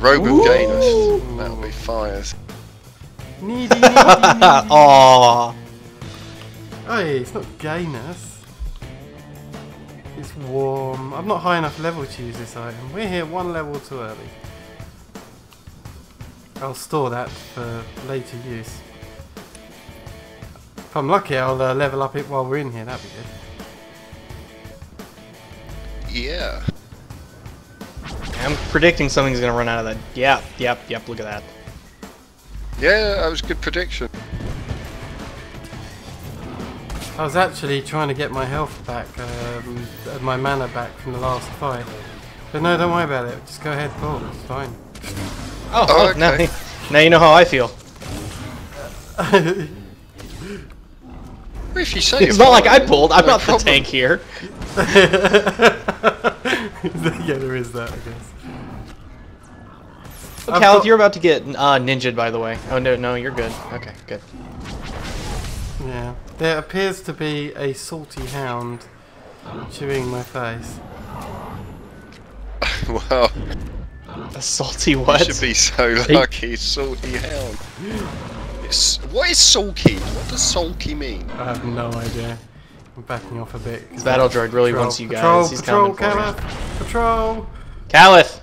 Rogan Gainus. That'll be fires. Needy, needy, needy. Aww. Hey, it's not gayness. It's warm. I'm not high enough level to use this item. We're here one level too early. I'll store that for later use. If I'm lucky, I'll uh, level up it while we're in here. That'd be good. Yeah. I'm predicting something's gonna run out of that. Yep, yep, yep, look at that. Yeah, that was a good prediction. I was actually trying to get my health back, um, my mana back from the last fight. But no, don't worry about it. Just go ahead, pull. It's fine. Oh, Oh, oh, now, okay. now you know how I feel. If you say It's not like I fine, pulled. I'm no not the tank here. yeah, there is that, I guess. Oh, Cal, got- you're about to get uh, ninja'd, by the way. Oh no, no, you're good. Okay, good. Yeah. There appears to be a salty hound chewing my face. wow. A salty you what? should be so lucky, salty hound. It's, what is sulky? What does sulky mean? I have no idea. I'm backing off a bit. 'cause Battle droid really patrol- wants you patrol, guys. He's patrol, coming for you. Patrol! Kallath!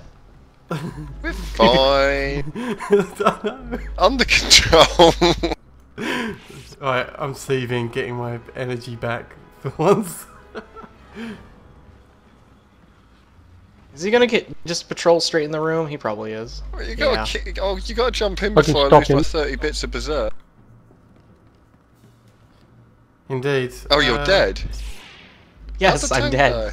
We're fine. Under control. Alright, I'm saving, getting my energy back for once. Is he gonna get just patrol straight in the room? He probably is. you gotta Yeah. kick, oh, you gotta jump in I before I stop lose my 30 bits of berserk. Indeed. Oh, you're Uh, dead? Yes, I'm dead. die?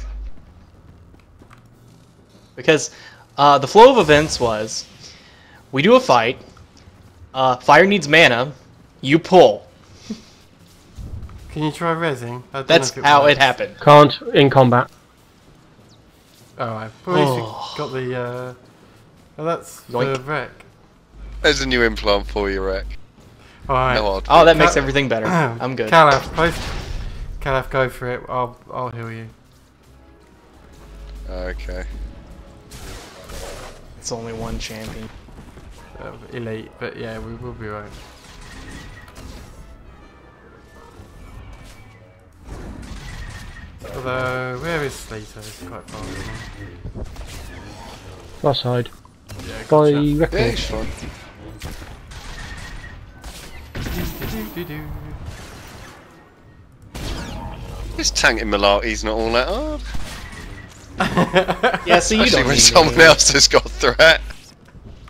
Because uh, the flow of events was we do a fight, uh, fire needs mana, you pull. Can you try resing? That's know if how it happened. Can't in combat. Alright, well, at least Oh. got the. Uh... Oh, that's the Yoink. wreck. There's a new implant for you, Rec. Alright. No Oh, that makes Cal- everything better. I'm good. Kallath, both. Kallath, go for it. I'll, I'll heal you. Okay. It's only one champion. Uh, elite, but yeah, we will be right. Although, where is Sleeter? It's quite far. isn't? Far side. Yeah, By gotcha. Yeah. This tanking malarkey's not all that hard. Yeah, so you Especially don't when someone me. else has got threat.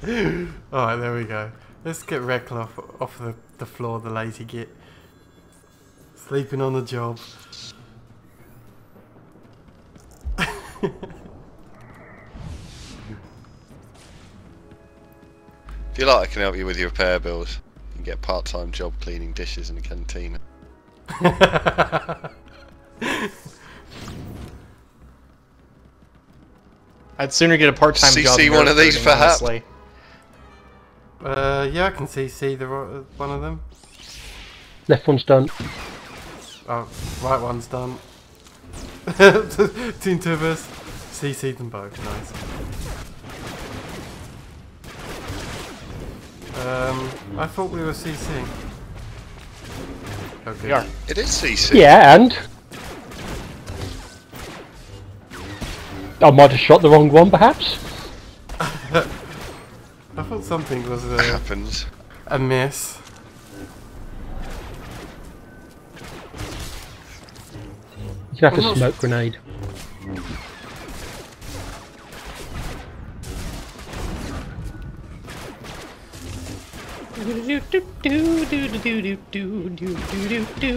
Alright, there we go. Let's get Reklaw off, off the, the floor, the lazy git. Sleeping on the job. If you like, I can help you with your repair bills. You can get a part-time job cleaning dishes in a canteen. I'd sooner get a part-time CC job. in one of these recruiting, for honestly. Uh, yeah, I can see see the ro- one of them. Left one's done. Oh, right one's done. Team Tubers. CC them both, nice. Um, I thought we were CCing. Okay. We are. It is CC. Yeah, and I might have shot the wrong one, perhaps. I thought something was uh, a, Happens. a miss. You can have I'm a not- smoke grenade.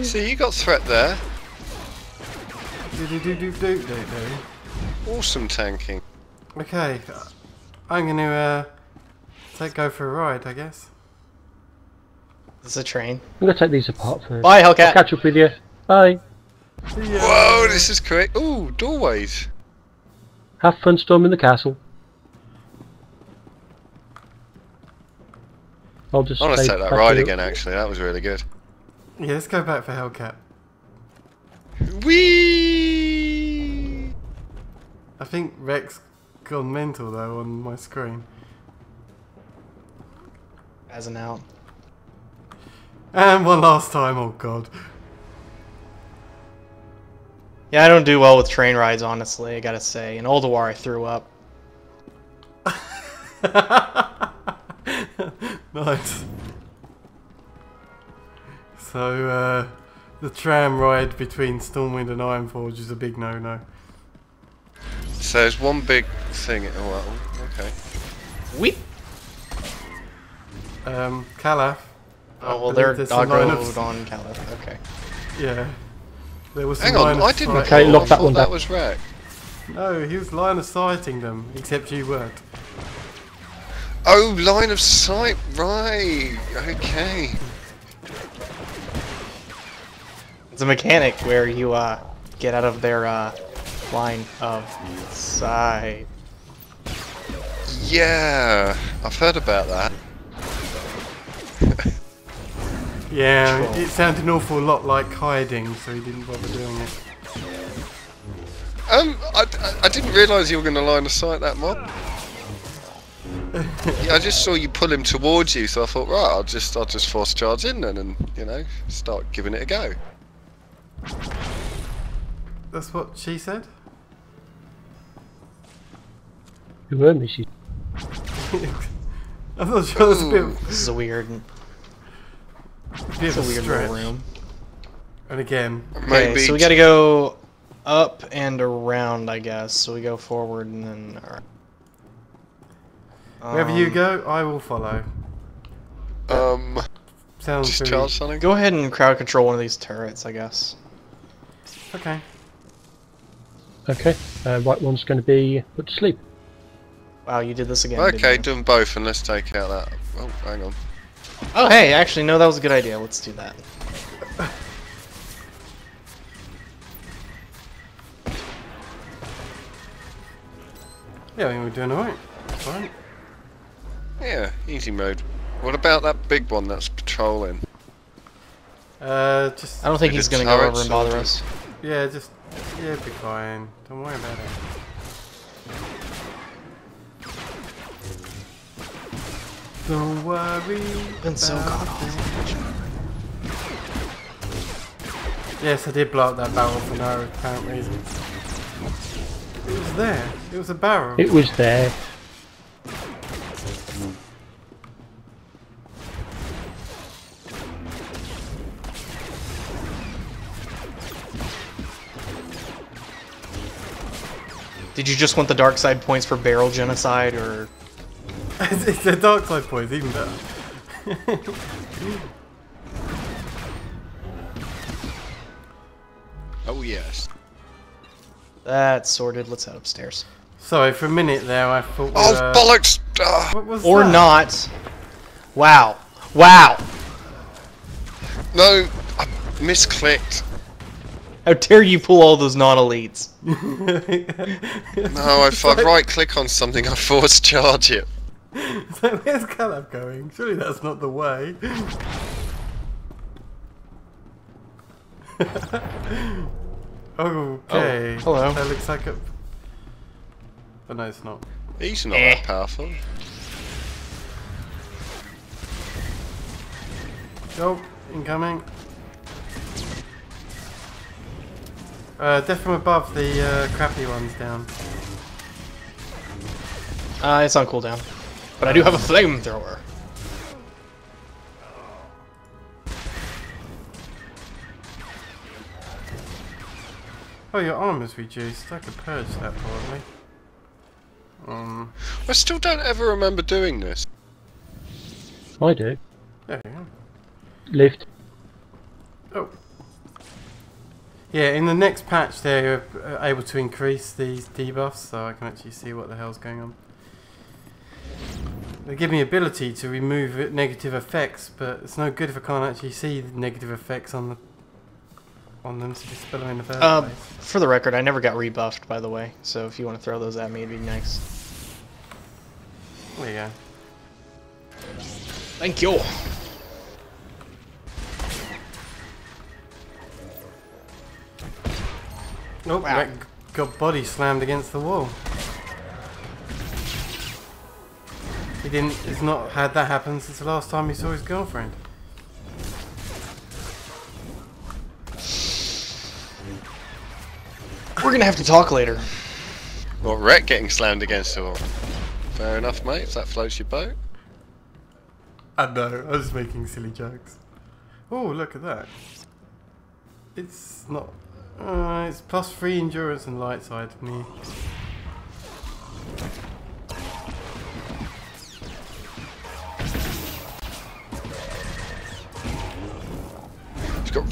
See, you got threat there. Do do do do do do do. Awesome tanking. Okay, I'm gonna uh, take go for a ride, I guess. This is a train. I'm gonna take these apart first. Bye, Helcat. I'll catch up with you. Bye. See ya. Whoa, this is correct. Ooh, doorways. Have fun storming the castle. I'll just. I want to stay take that ride again, actually. That was really good. Yeah, let's go back for Helcat. Whee! I think Rex gone mental though on my screen. as an out. And one last time, oh god. Yeah, I don't do well with train rides, honestly. I gotta say. In Oldawar, I threw up. nice. So, uh, the tram ride between Stormwind and Ironforge is a big no-no. So there's one big thing. Oh, well, okay. Weep. Um, Kallath. Oh well, they're there's some line of- doggoed on Kallath. Okay. Yeah. There was Hang on, I didn't. sight- Okay, lock that thought one That down. was wreck. No, he was line of sighting them, except you weren't. Oh, line of sight. Right. Okay. It's a mechanic where you uh get out of their uh line of sight. Yeah, I've heard about that. Yeah, Troll. it sounded an awful lot like hiding, so he didn't bother doing it. Um, I, I, I didn't realise you were going to line of sight that mob. yeah, I just saw you pull him towards you, so I thought, right, I'll just, I'll just force charge in then, and you know, start giving it a go. That's what she said? You heard me, she I'm not sure that's a bit, This is a weird, it's a a weird stretch. little room. And again, Okay, Maybe. so we gotta go up and around, I guess. So we go forward and then. alright. wherever you Um, go, I will follow. Um, Sounds just very... charge something. Go ahead and crowd control one of these turrets, I guess. Okay. Okay, uh, right one's going to be put to sleep. Wow, you did this again. Okay, didn't do them both, and let's take out that. Oh, hang on. Oh, hey, actually, no, that was a good idea. Let's do that. Yeah, I think we're doing alright. Fine. Yeah, easy mode. What about that big one that's patrolling? Uh, just... I don't think he's gonna go turrets, over and bother us. Yeah, just... Yeah, be fine. Don't worry about it. Don't worry Been so god awful. Yes, I did blow up that barrel for no apparent reason. It was there. It was a barrel. It was there. Did you just want the dark side points for barrel genocide, or it's, it's a dark side point, even better. Oh yes. that's sorted? Let's head upstairs. Sorry, for a minute there I thought. we Oh were- bollocks! Ah, What was Or that? not? Wow, wow! no, I misclicked. How dare you pull all those non-elites? No, if I right click on something, I force charge it. So where's Caleb going? Surely that's not the way. okay. Oh, hello. That looks like a. But no, it's not. He's not Eh. that powerful. Go, incoming. Uh, death from above, the uh, crappy one's down. Uh, it's on cooldown. But I do have a flamethrower. Oh, your armor's reduced. I could purge that probably. Um, I still don't ever remember doing this. I do. there we go. Lift. Oh. Yeah, in the next patch they're uh, able to increase these debuffs, so I can actually see what the hell's going on. They give me ability to remove negative effects, but it's no good if I can't actually see the negative effects on the on them to dispel them in the first Uh, place. for the record, I never got rebuffed, by the way. So if you want to throw those at me, it'd be nice. There you go. Thank you. Nope, Wow. that got body slammed against the wall. He He didn't. He's not had that happen since the last time he saw his girlfriend. We're gonna have to talk later. What, Wreck getting slammed against the wall? Fair enough, mate, if that floats your boat. I know. I was making silly jokes. Oh, look at that. It's not. Uh, it's plus three endurance and light side. for Me.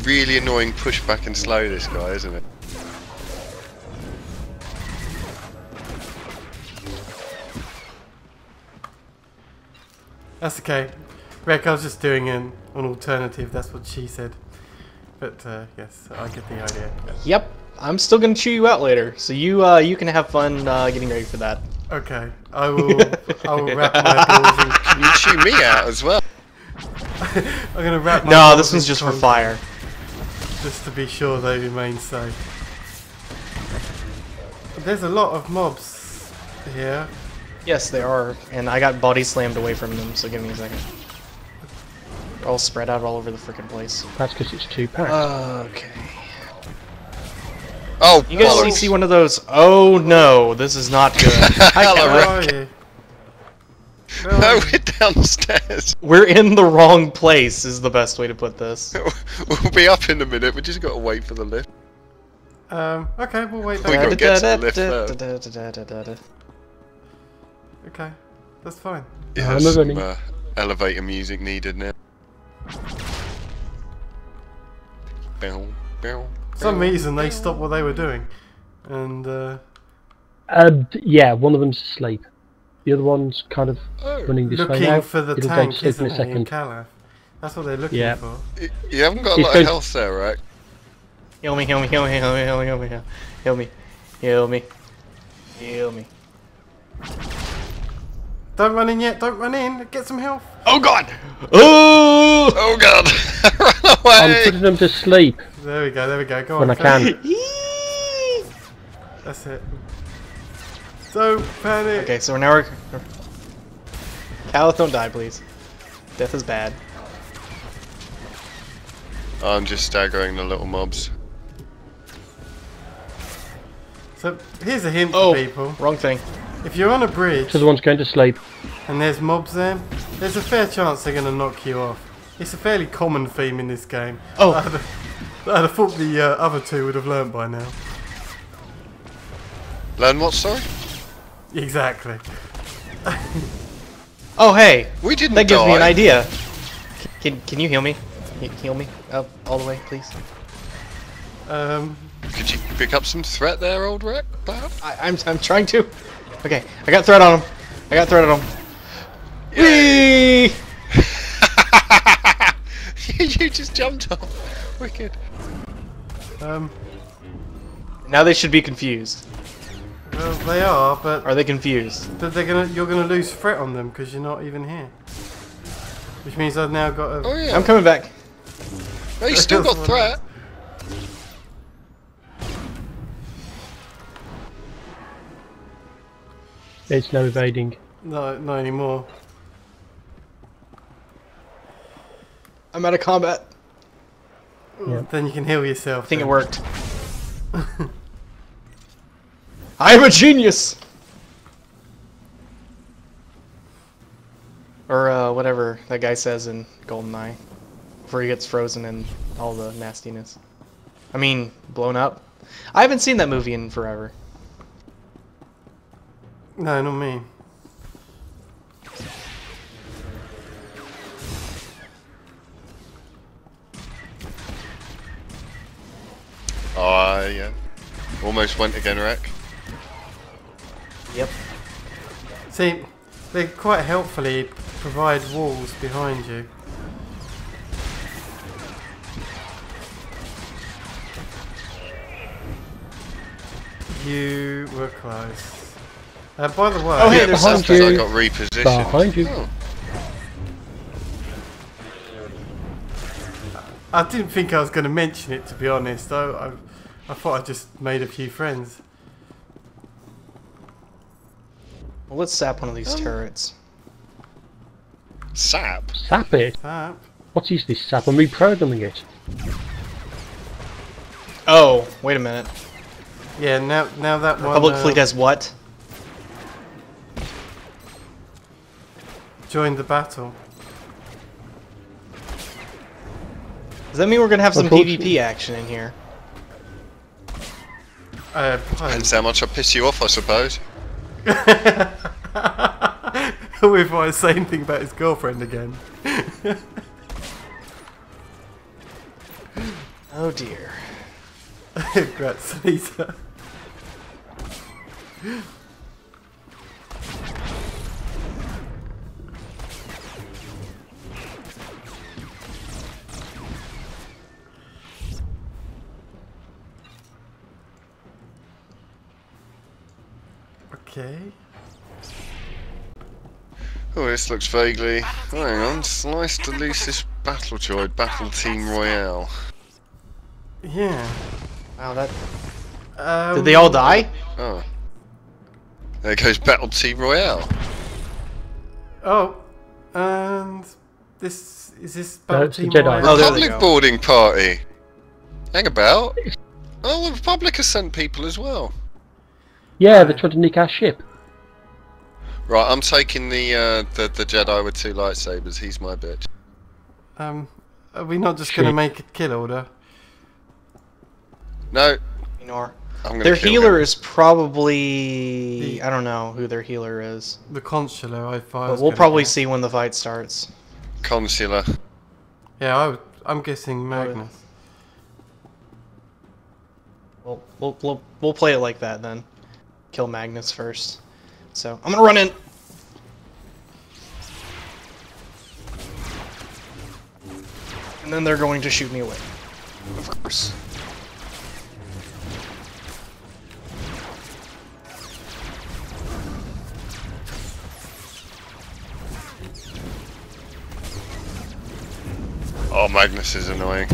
Really annoying pushback and slow, this guy, isn't it? That's okay. Rick, I was just doing an, an alternative. That's what she said. But uh, yes, I get the idea. Yep, I'm still gonna chew you out later, so you uh, you can have fun uh, getting ready for that. Okay, I will. I will wrap my balls in. You chew me out as well. I'm gonna wrap my No, this one's just for concrete fire. Just to be sure they remain safe. There's a lot of mobs here. Yes, they are, and I got body slammed away from them. So give me a second. They're all spread out all over the freaking place. That's because it's two packs. Okay. Oh, You guys see one of those? Oh no, this is not good. Hi, Hello, Kara. Where Rick. Are you? Where No, are you? we're downstairs. We're in the wrong place. Is the best way to put this. we'll be up in a minute. We just got to wait for the lift. Um, okay, we'll wait We gotta get to the lift Okay, that's fine. Yeah, I'm some uh, elevator music needed now. Bow, bow, For some reason they stopped what they were doing. And, uh, Uh, yeah, one of them's asleep. The other one's kind of Oh, running this way looking now. for the It'll tank, isn't in a it, in second. Kallath? That's what they're looking Yeah. for. you haven't got a He's lot going- of health there, right? Heal me, heal me, heal me, heal me, heal me, heal me, heal me, heal me, heal me. Don't run in yet, don't run in, get some health. Oh god! Oh! Oh god! Run I'm putting them to sleep There we go, there we go, go when on. I can. That's it. Don't panic. Okay, so now we're. Kallath, don't die, please. Death is bad. I'm just staggering the little mobs. So here's a hint Oh, for people. wrong thing. If you're on a bridge The one's going to sleep. and there's mobs there, there's a fair chance they're going to knock you off. It's a fairly common theme in this game. Oh. I'd have, I'd have thought the uh, other two would have learned by now. Learn what, sorry? Exactly. Oh, hey! We didn't That gives me an idea. Can, can you heal me? He- Heal me? Up all the way, please. Um, Could you pick up some threat there, old wreck, perhaps? I, I'm, I'm trying to. Okay, I got threat on him. I got threat on him. Whee! you just jumped off. Wicked. um, Now they should be confused. Well, they are, but, Are they confused? but they're gonna you're gonna lose threat on them because you're not even here. Which means I've now got a. Oh yeah. I'm coming back. Oh, you still got threat. There's no evading. No, not anymore. I'm out of combat. Yeah. Then you can heal yourself. I think it worked. I am a genius! Or uh, whatever that guy says in GoldenEye. Before he gets frozen and all the nastiness. I mean, blown up. I haven't seen that movie in forever. No, not me. Oh uh, yeah. Almost went again, wreck. See, they quite helpfully provide walls behind you. You were close. Uh, by the way, Oh, hey, yeah, behind sometimes I got repositioned. Behind you. Oh. I didn't think I was going to mention it to be honest. I, I, I thought I just made a few friends. Well, let's sap one of these turrets. Sap? Sap it. That. What is this sap? I'm reprogramming it. Oh, wait a minute. Yeah, now now that one. Public uh, fleet has what? joined the battle. Does that mean we're gonna have some PvP action in here? Uh, Depends how much I piss you off, I suppose. With my same thing about his girlfriend again. Oh dear. Grazzolita. Okay. Oh, this looks vaguely. Oh, hang on, slice to loose this battle droid, Battle Team Royale. Yeah. Wow, that. Um, Did they all die? Oh. There goes Battle Team Royale. Oh, and this is this No, battle it's team. Royale? Oh, Republic boarding party. Hang about. Oh, the Republic has sent people as well. Yeah, they're trying to nick our ship. Right, I'm taking the uh, the the Jedi with two lightsabers. He's my bitch. Um, are we not just gonna make a kill order? No, Ignore. I'm gonna Their healer him. is probably. The- I don't know who their healer is. The consular, I thought. But we'll probably guess. see when the fight starts. consular. Yeah, I, would- I'm guessing Magnus. We'll, we'll, we'll, we'll play it like that then. Kill Magnus first. So, I'm gonna run in! And then they're going to shoot me away. Of course. Oh, Magnus is annoying.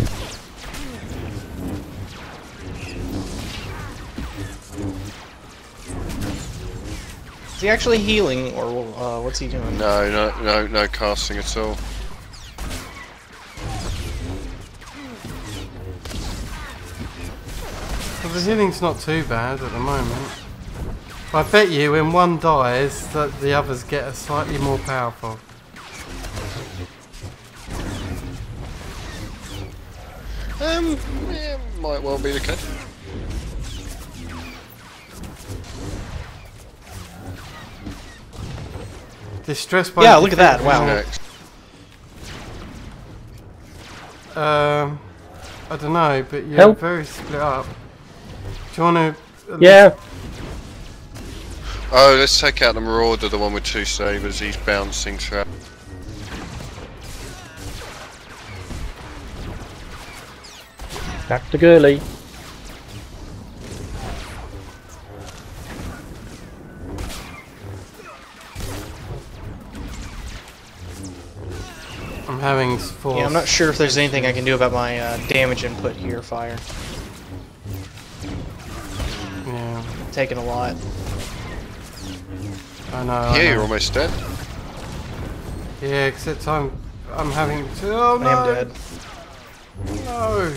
He actually healing, or uh, what's he doing? No, no, no, no casting at all. Well, the healing's not too bad at the moment. I bet you when one dies, that the others get a slightly more powerful. Um, yeah, might well be the case. Distressed by Yeah, look at that, wow. Next. Um, I don't know, but you're Help. very split up. Do you want to? Yeah, Oh, let's take out the Marauder, the one with two sabers. He's bouncing through. back to Gurley. I'm having force. Yeah, I'm not sure if there's anything I can do about my uh, damage input here, fire. Yeah, Taking a lot. I know. I Yeah, know. you're almost dead. Yeah, except I'm, I'm having to. Oh no! I am dead. No.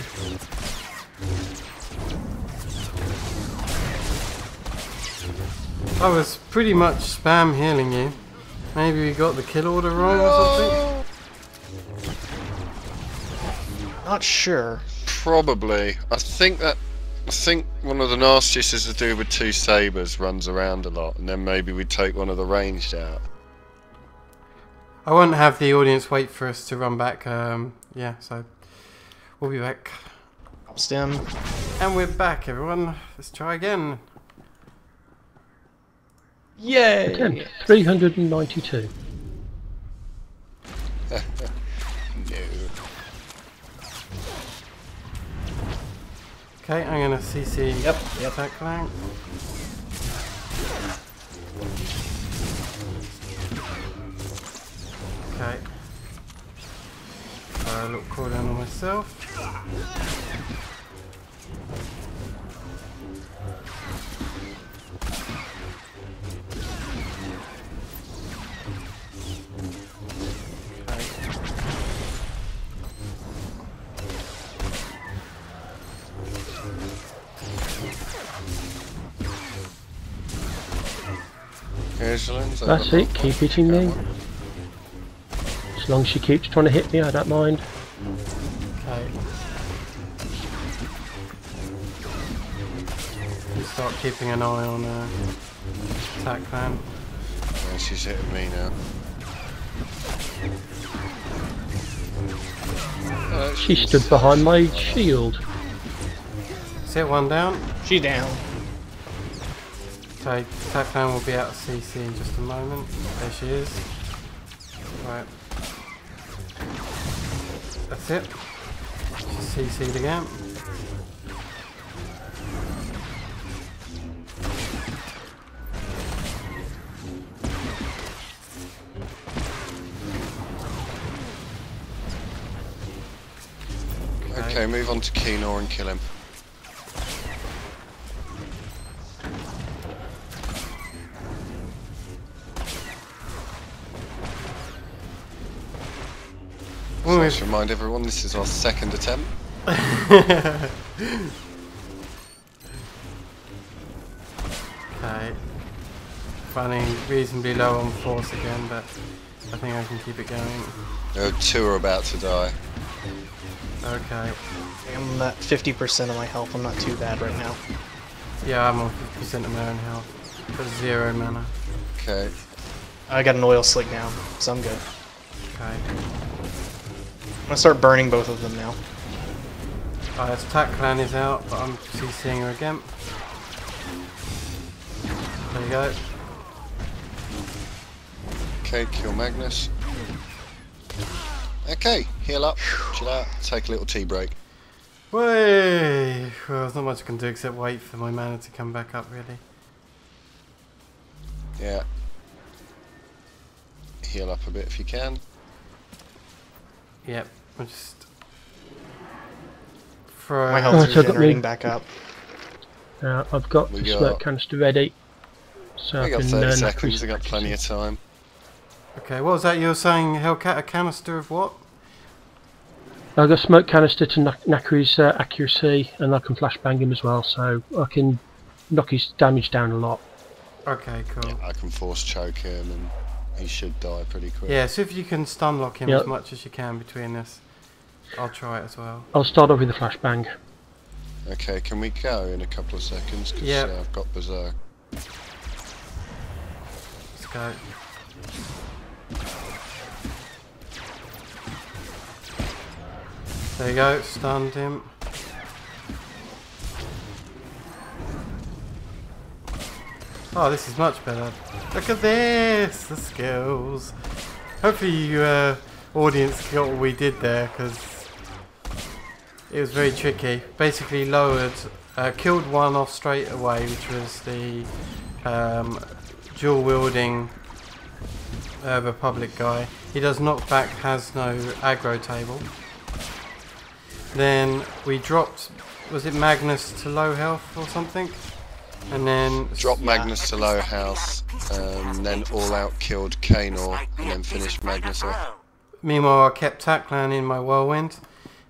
I was pretty much spam healing you. Maybe we got the kill order wrong or something. Not sure. Probably. I think that. I think one of the nastiest is to do with two sabers runs around a lot, and then maybe we take one of the ranged out. I won't have the audience wait for us to run back. Um, yeah, so we'll be back. Stem. And we're back, everyone. Let's try again. Yay! Attempt 392. Okay, I'm gonna CC Yep, yep. attack flank. Okay. I look cooldown on myself. Ursulines. That's it, keep hitting me. As long as she keeps trying to hit me, I don't mind. Okay. You start keeping an eye on uh, attack plan. Yeah, she's hitting me now. She stood behind my shield. Sit one down. She down. Okay, plan will be out of CC in just a moment. There she is. Right. That's it. She's CC'd again. Okay, move on to Keenor and kill him. Well, So remind everyone this is our second attempt. Okay. Running reasonably low on force again, but I think I can keep it going. Uh, two are about to die. Okay. I'm at 50% of my health. I'm not too bad right now. Yeah, I'm on 50% of my own health. But zero mana. Okay, I got an oil slick now, so I'm good. Okay. I'm gonna start burning both of them now. Uh, Alright, attack clan is out, but I'm CCing her again. There you go. okay, kill Magnus. Okay, heal up, chill out, take a little tea break. Way. Well, there's not much I can do except wait for my mana to come back up, really. Yeah. Heal up a bit if you can. Yep, I'm just. Throw. My Oh, health is so regenerating back up. Uh, I've got We the got- smoke canister ready. So We I got can 30 uh, seconds, we knack got plenty of time. Okay, what was that you were saying, Helcat? A canister of what? I've got smoke canister to knock, knock uh, accuracy, and I can flashbang him as well, so I can knock his damage down a lot. Okay, cool. I can force choke him and he should die pretty quick. Yeah, see if you can stun lock him Yep. as much as you can between us. I'll try it as well. I'll start off with a flashbang. Okay, can we go in a couple of seconds? Because Yep. uh, I've got Berserk. Let's go. There you go, stunned him. Oh, this is much better. Look at this! The skills. Hopefully you, uh, audience got what we did there, because it was very tricky. Basically lowered, uh, killed one off straight away, which was the um, dual wielding uh, Republic guy. He does knockback, has no aggro table. Then we dropped, was it Magnus to low health or something? And then Drop Magnus to low house, um, then all out killed Kanor, and then finished Magnus off. Meanwhile, I kept Taklan in my whirlwind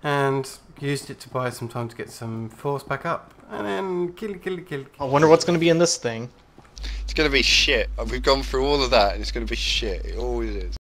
and used it to buy some time to get some force back up. And then kill, kill, kill. I wonder what's gonna be in this thing. It's gonna be shit. We've gone through all of that and it's gonna be shit. It always is.